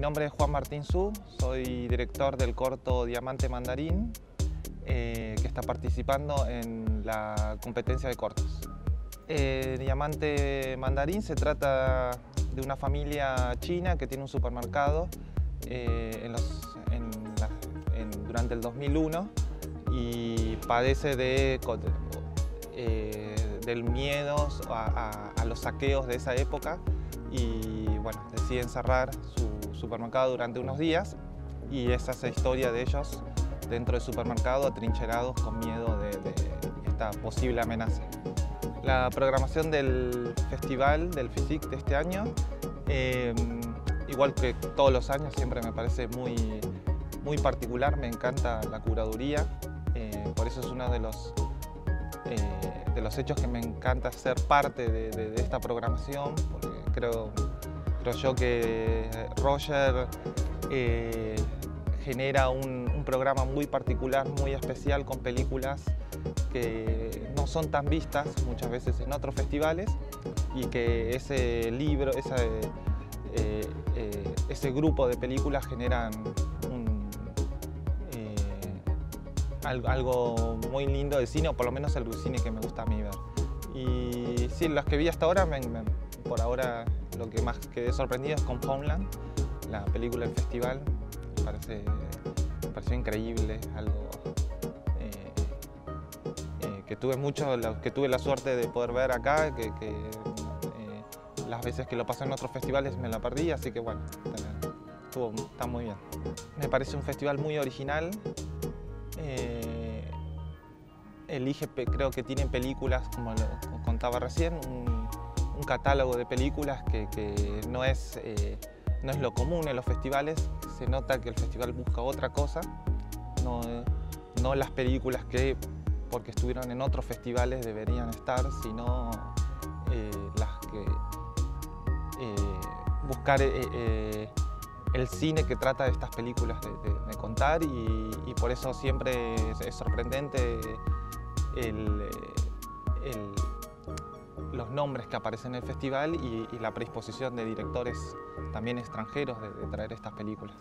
nombre es Juan Martín Su, soy director del corto Diamante Mandarín, eh, que está participando en la competencia de cortos. Eh, Diamante Mandarín se trata de una familia china que tiene un supermercado eh, durante el 2001 y padece de, del miedo a, a los saqueos de esa época y bueno, deciden cerrar su supermercado durante unos días y esa es la historia de ellos dentro del supermercado atrincherados con miedo de, esta posible amenaza. La programación del festival del FISIC de este año, em, igual que todos los años, siempre me parece muy, muy particular, me encanta la curaduría, eh, por eso es uno de los, eh, de los hechos que me encanta ser parte de, esta programación, porque creo Creo yo que Roger eh, genera un, programa muy particular, muy especial, con películas que no son tan vistas muchas veces en otros festivales y que ese libro, eh, eh, ese grupo de películas generan algo muy lindo de cine, o por lo menos el cine que me gusta a mí ver. Y sí, las que vi hasta ahora, por ahora lo que más quedé sorprendido es con Homeland, la película del festival. Me, parece, pareció increíble, algo eh, eh, que tuve mucho, que tuve la suerte de poder ver acá, que, eh, las veces que lo pasé en otros festivales me la perdí, así que bueno, estuvo, está muy bien. Me parece un festival muy original. elige, creo que tienen películas, como lo contaba recién, un catálogo de películas que, no, es, eh, no es lo común en los festivales. Se nota que el festival busca otra cosa, no, no las películas que porque estuvieron en otros festivales deberían estar, sino eh, las que eh, buscar el cine que trata de estas películas de, contar y, por eso siempre es, sorprendente el los nombres que aparecen en el festival y, la predisposición de directores también extranjeros de traer estas películas.